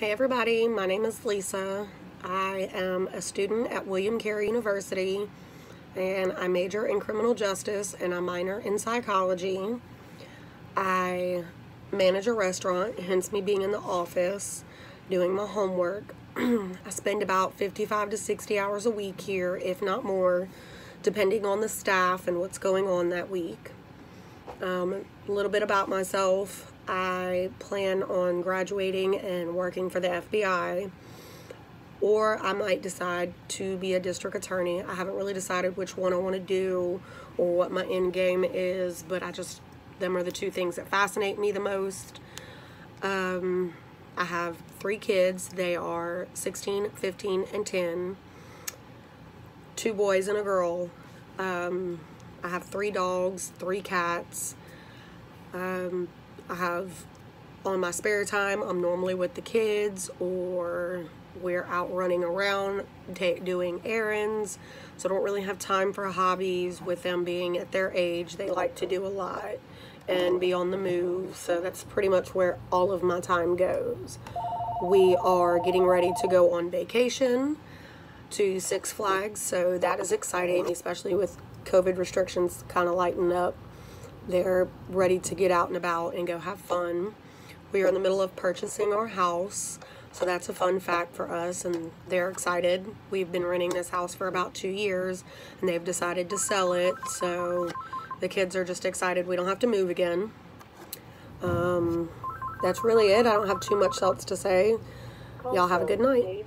Hey everybody, my name is Lisa. I am a student at William Carey University and I major in criminal justice and I minor in psychology. I manage a restaurant, hence me being in the office doing my homework. I spend about 55 to 60 hours a week here, if not more, depending on the staff and what's going on that week. Um, a little bit about myself. I plan on graduating and working for the FBI, or I might decide to be a district attorney. I haven't really decided which one I want to do or what my end game is, but I just, them are the two things that fascinate me the most. Um, I have three kids. They are 16, 15, and 10. Two boys and a girl. Um, I have three dogs, three cats. Um, I have on my spare time, I'm normally with the kids or we're out running around doing errands. So I don't really have time for hobbies with them being at their age. They like to do a lot and be on the move. So that's pretty much where all of my time goes. We are getting ready to go on vacation to Six Flags. So that is exciting, especially with COVID restrictions kind of lighten up. They're ready to get out and about and go have fun. We are in the middle of purchasing our house, so that's a fun fact for us, and they're excited. We've been renting this house for about two years, and they've decided to sell it, so the kids are just excited we don't have to move again. Um, that's really it. I don't have too much else to say. Y'all have a good night.